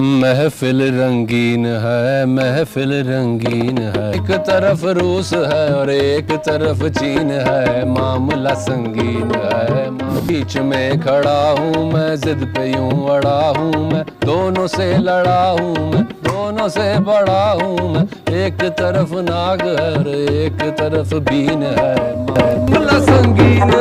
महफिल रंगीन है, महफिल रंगीन है। एक तरफ़ रूस है और एक तरफ़ चीन है। मामला संगीन है बीच में खड़ा हूँ, मैं जिद पे यूँ अड़ा हूँ, मैं दोनों से लड़ा हूँ, मैं दोनों से बड़ा हूँ, मैं एक तरफ़ नाग है और एक तरफ़ बीन है। मामला संगीन है